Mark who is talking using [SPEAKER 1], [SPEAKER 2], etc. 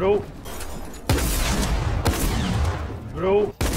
[SPEAKER 1] Bro. Bro.